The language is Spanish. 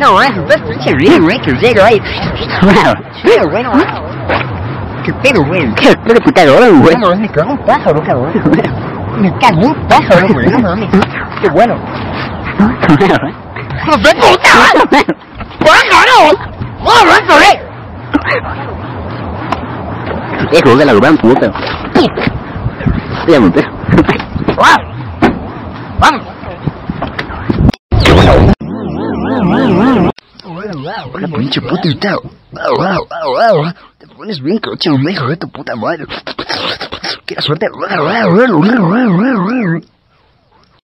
No, qué pedo, güey. Qué pedo putador, güey. No, me cago un pájaro, cabrón. Me cago un pájaro, güey. No mames. Qué bueno. ¡No de puta! ¡Pájaro! ¡Oh, no, güey! Hijo de la gran puta. Me ¡Vamos! Hola, pinche putita. Te pones bien coche, un de tu puta madre. Qué suerte.